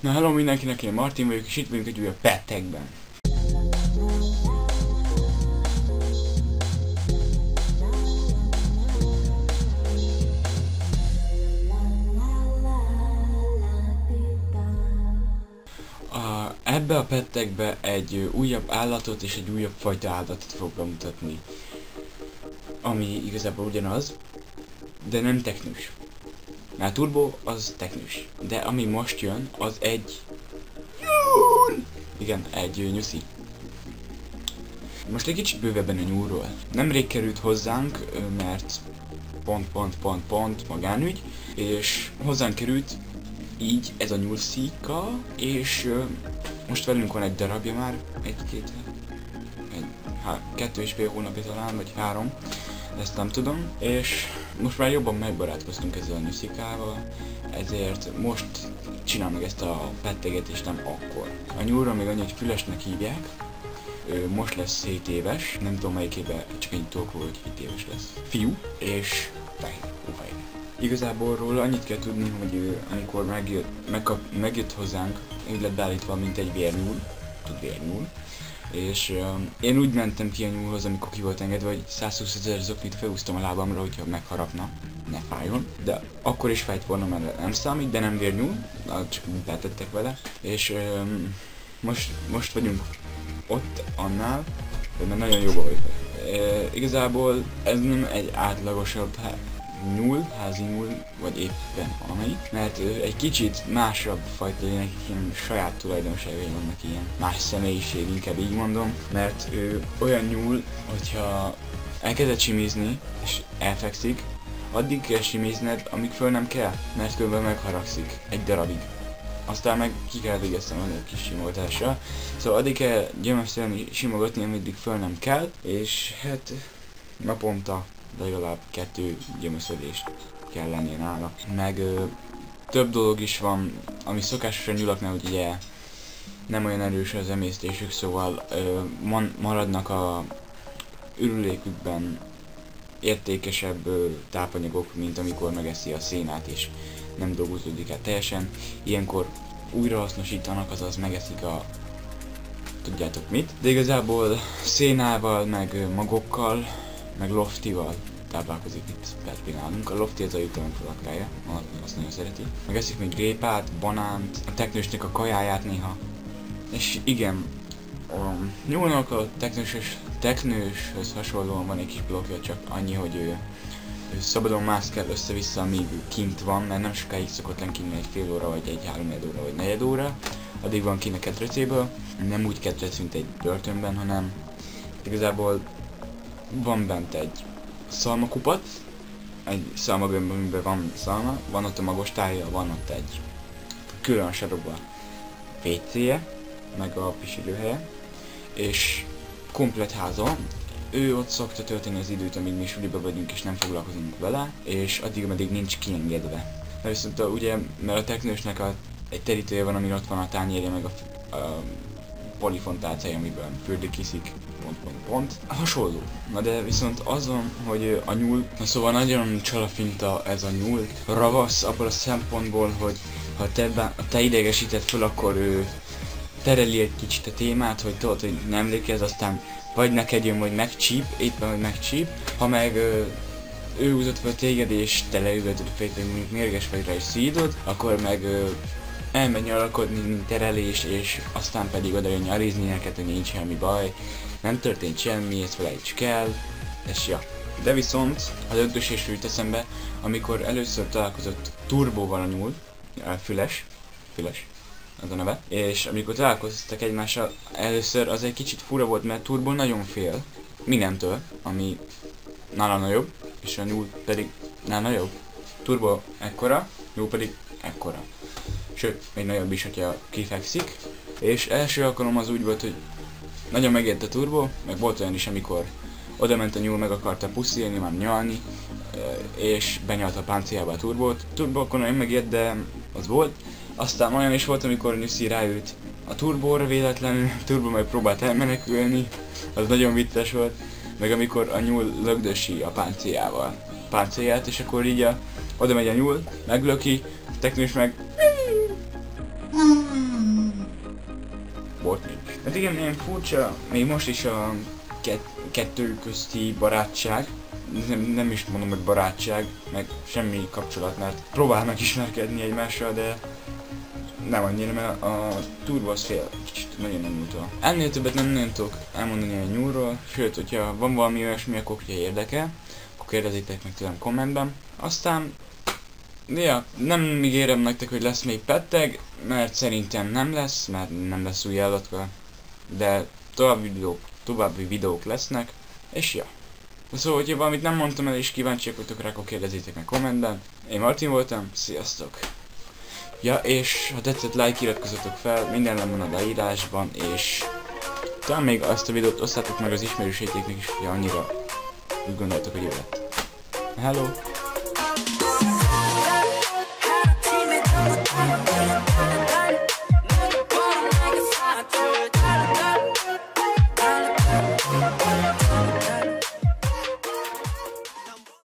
Na hello mindenkinek, én Martin vagyok, és itt vagyunk egy újabb pettekben. A, ebbe a pettekbe egy újabb állatot és egy újabb fajta állatot fog bemutatni. Ami igazából ugyanaz, de nem teknős. Mert a turbo az teknős. De ami most jön, az egy... Nyúl! Igen, egy nyuszi. Most egy kicsit bővebben a nyúlról. Nemrég került hozzánk, mert pont, pont, pont, pont, magánügy, és hozzánk került így ez a nyúlszíka, és most velünk van egy darabja már, egy-két, egy, há, kettő és fél hónapja talán, vagy három, ezt nem tudom, és most már jobban megbarátkoztunk ezzel a nyuszikával, ezért most csinál meg ezt a pettegetést, nem akkor. A nyúlra még annyi, hogy fülesnek hívják, ő most lesz 7 éves, nem tudom melyik évben, csak egy róla, hogy 7 éves lesz. Fiú, és fehér, óhaj. Igazából róla annyit kell tudni, hogy ő, amikor megjött, megkap, megjött hozzánk, úgy lett beállítva, mint egy vérnyúl, tud vérnyúl, és um, én úgy mentem ki a nyúlhoz, amikor ki volt engedve, hogy 120 ezer zoknit felúztam a lábamra, hogyha megharapna, ne fájjon. De akkor is fájt volna, mert nem számít, de nem vérnyúl, csak betettek vele. És um, most, most vagyunk ott annál, már nagyon jó vagy. E, igazából ez nem egy átlagosabb nyúl, házi nyúl, vagy éppen valamelyik, mert ö, egy kicsit másabb fajta nekik ilyen saját tulajdonságai vannak ilyen más személyiség, inkább így mondom, mert ő olyan nyúl, hogyha elkezded simizni, és elfekszik, addig kell simizned, amíg föl nem kell, mert különben megharagszik egy darabig aztán meg ki kell végeztem a kis simogatással. Szóval addig kell gyömösztelen simogatni, ameddig föl nem kell, és hát naponta legalább kettő gyömöszölést kell lennie nála. Meg ö, több dolog is van, ami szokásosan nyulaknál, ugye nem olyan erős az emésztésük, szóval ö, man, maradnak a ürülékükben értékesebb ö, tápanyagok, mint amikor megeszi a szénát és nem dolgozódik el teljesen. Ilyenkor újrahasznosítanak, azaz megeszik a tudjátok mit. De igazából szénával, meg magokkal, meg loftival táplálkozik itt Perpi nálunk. A lofti ez a jutalom palatkája, azt nagyon szereti. Meg eszik még grépát, banánt, a teknősnek a kajáját néha. És igen, a nyúlnak a teknős, teknőshöz hasonlóan van egy kis blokja, csak annyi, hogy ő, ő szabadon mászkál össze-vissza, amíg kint van, mert nem sokáig szokott lenni egy fél óra, vagy egy három óra, vagy negyed óra. Addig van kint a ketrecéből, nem úgy ketrec, mint egy börtönben, hanem igazából van bent egy szalmakupac, egy szalmagömb, amiben van szalma, van ott a magos tája, van ott egy külön sarokban WC-je, meg a pisilőhelye, és komplet házon. Ő ott szokta tölteni az időt, amíg mi suliba vagyunk és nem foglalkozunk vele, és addig, ameddig nincs kiengedve. De viszont a, ugye, mert a teknősnek a, egy terítője van, amin ott van a tányérja, meg a, a polifontálcája, amiben fürdik kiszik, pont, pont, pont. Hasonló. Na de viszont azon, hogy a nyúl, na szóval nagyon csalafinta ez a nyúl, ravasz abból a szempontból, hogy ha te, te idegesíted föl, akkor ő tereli egy kicsit a témát, hogy tudod, hogy nem emlékezz, aztán vagy neked jön, vagy megcsíp, éppen, hogy megcsíp, ha meg ö, ő húzott fel téged, és te leüvöltöd a fejét, hogy mérges vagy rá és szídod, akkor meg ö, elmegy nyarakodni, terelés, és aztán pedig oda jön nyarizni neked, nincs semmi baj, nem történt semmi, ezt felejtsük el, és ja. De viszont az ötösés jut eszembe, amikor először találkozott turbóval a nyúl, a füles, füles, az a neve, és amikor találkoztak egymással először, az egy kicsit fura volt, mert Turbo nagyon fél mindentől, ami nála nagyobb, és a nyúl pedig nála nagyobb. Turbo ekkora, nyúl pedig ekkora. Sőt, még nagyobb is, hogyha kifekszik. És első alkalom az úgy volt, hogy nagyon megért a turbo, meg volt olyan is, amikor oda ment a nyúl, meg akarta puszilni, már nyalni, és benyalta a páncéljába a turbót. Turbo akkor nagyon megért, de az volt. Aztán olyan is volt, amikor Nyuszi ráült a turbóra véletlenül, turbo meg próbált elmenekülni, az nagyon vicces volt. Meg amikor a nyúl lögdösi a páncéljával páncélját, és akkor így a, oda megy a nyúl, meglöki, a teknős meg Hát igen, ilyen furcsa, még most is a kett, kettő közti barátság, nem, nem is mondom, hogy barátság, meg semmi kapcsolat, mert próbálnak ismerkedni egymással, de nem annyira, mert a turbo az fél kicsit nagyon nem nyújtva. Ennél többet nem nagyon tudok elmondani a nyúlról, sőt, hogyha van valami olyasmi, akkor hogyha érdekel, akkor kérdezitek meg tőlem kommentben. Aztán, ja, nem ígérem nektek, hogy lesz még petteg, mert szerintem nem lesz, mert nem lesz új állatka, de további videók, további videók lesznek, és ja. Szóval, hogyha valamit nem mondtam el és kíváncsiak vagytok rá, akkor kérdezzétek meg kommentben. Én Martin voltam, sziasztok! Ja, és ha tetszett, like iratkozzatok fel, minden le van a leírásban, és talán még azt a videót osszátok meg az ismerőségeknek is, hogy annyira úgy gondoltok, hogy jó lett. Hello!